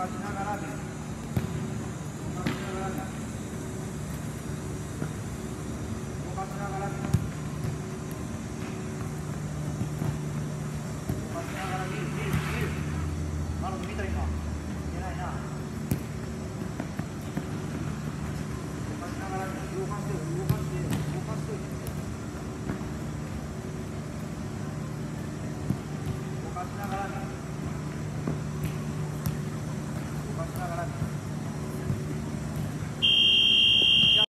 página garante.